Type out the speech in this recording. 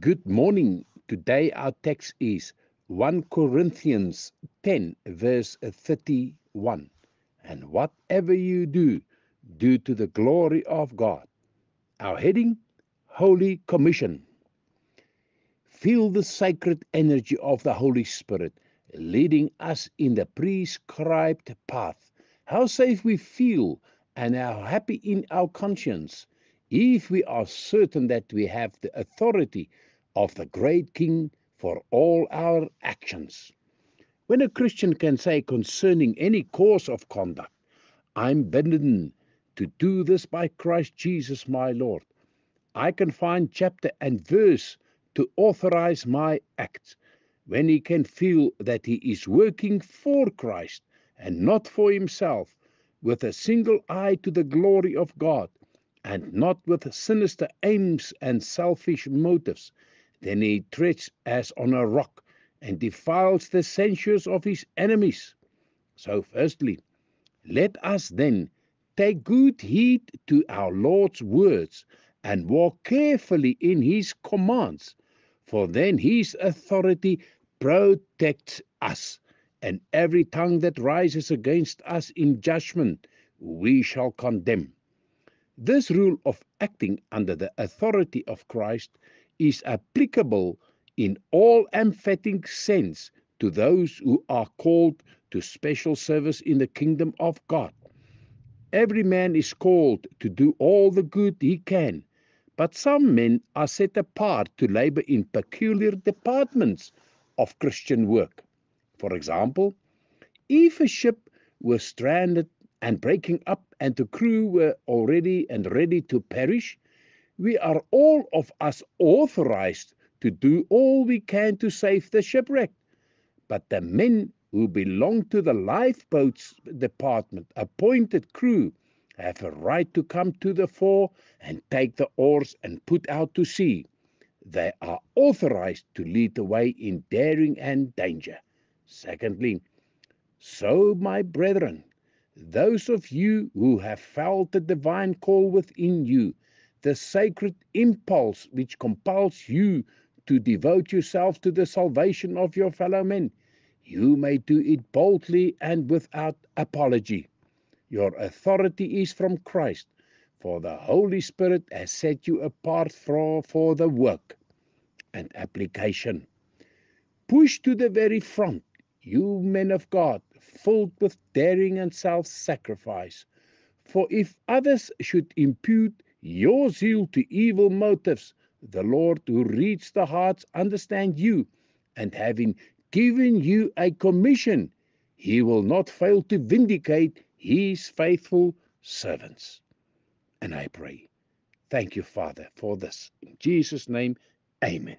Good morning. Today our text is 1 Corinthians 10, verse 31. And whatever you do, do to the glory of God. Our heading Holy Commission. Feel the sacred energy of the Holy Spirit leading us in the prescribed path. How safe we feel and how happy in our conscience if we are certain that we have the authority of the great King for all our actions. When a Christian can say concerning any course of conduct, I'm bidden to do this by Christ Jesus my Lord, I can find chapter and verse to authorize my acts. When he can feel that he is working for Christ and not for himself, with a single eye to the glory of God, and not with sinister aims and selfish motives, then he treads as on a rock and defiles the censures of his enemies. So, firstly, let us then take good heed to our Lord's words and walk carefully in his commands, for then his authority protects us, and every tongue that rises against us in judgment we shall condemn. This rule of acting under the authority of Christ is applicable in all emphatic sense to those who are called to special service in the kingdom of God. Every man is called to do all the good he can, but some men are set apart to labor in peculiar departments of Christian work. For example, if a ship were stranded and breaking up, and the crew were already and ready to perish, we are all of us authorized to do all we can to save the shipwreck. But the men who belong to the lifeboats department, appointed crew, have a right to come to the fore and take the oars and put out to sea. They are authorized to lead the way in daring and danger. Secondly, so, my brethren, those of you who have felt the divine call within you, the sacred impulse which compels you to devote yourself to the salvation of your fellow men, you may do it boldly and without apology. Your authority is from Christ, for the Holy Spirit has set you apart for, for the work and application. Push to the very front, you men of God, filled with daring and self sacrifice. For if others should impute your zeal to evil motives, the Lord who reads the hearts understand you, and having given you a commission, he will not fail to vindicate his faithful servants. And I pray, thank you, Father, for this. In Jesus' name, amen.